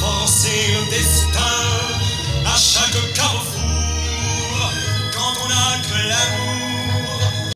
forcer le destin